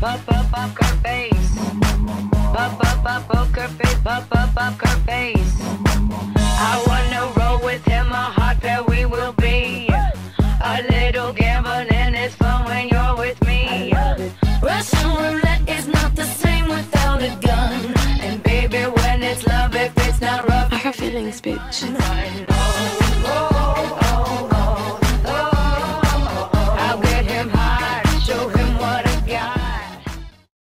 Face, pop, pop, poker face. Pop, pop, pop, poker face, face. I wanna roll with him, a hot pair we will be. A little gambling is fun when you're with me. Russian roulette is not the same without a gun. And baby, when it's love, if it's not rough, I got feelings, bitch.